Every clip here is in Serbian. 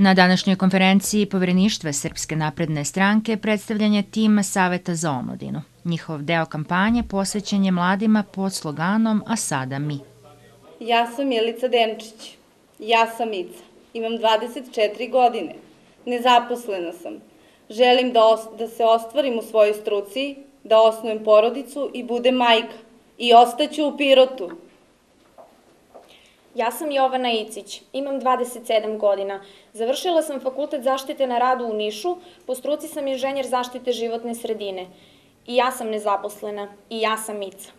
Na današnjoj konferenciji Povereništva Srpske napredne stranke predstavljan je tim Saveta za omladinu. Njihov deo kampanje posvećen je mladima pod sloganom A sada mi. Ja sam Jelica Denčić. Ja sam Ica. Imam 24 godine. Nezaposlena sam. Želim da, da se ostvarim u svojoj struci, da osnujem porodicu i budem majka. I ostaću u Pirotu. Ja sam Jovana Icić, imam 27 godina. Završila sam fakultet zaštite na radu u Nišu, po struci sam inženjer zaštite životne sredine. I ja sam nezaposlena, i ja sam Ica.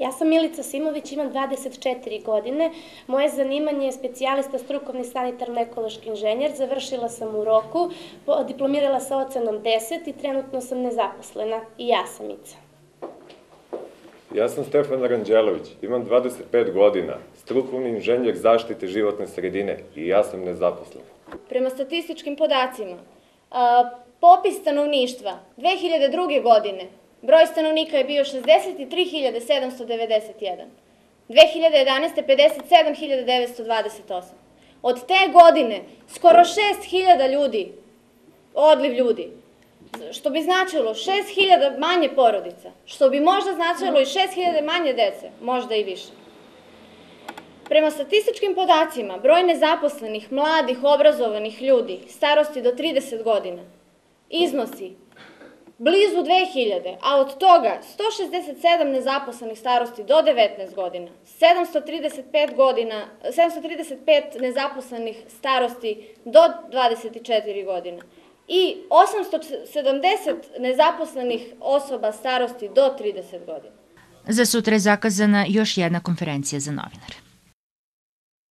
Ja sam Milica Simović, imam 24 godine. Moje zanimanje je specijalista strukovni sanitarno-ekološki inženjer. Završila sam u roku, diplomirala sa ocenom 10 i trenutno sam nezaposlena. I ja sam Ica. Ja sam Stefan Ranđelović, imam 25 godina, strukovni inženjer zaštite životne sredine i ja sam nezaposlen. Prema statističkim podacima, popis stanovništva 2002. godine broj stanovnika je bio 63.791. 2011. 57.928. Od te godine skoro 6.000 ljudi, odliv ljudi, što bi značilo 6000 manje porodica, što bi možda značilo i 6000 manje dece, možda i više. Prema statističkim podacima, broj nezaposlenih, mladih, obrazovanih ljudi, starosti do 30 godina, iznosi blizu 2000, a od toga 167 nezaposlenih starosti do 19 godina, 735 godina, 735 nezaposlenih starosti do 24 godina i 870 nezaposlenih osoba starosti do 30 godina. Za sutra je zakazana još jedna konferencija za novinare.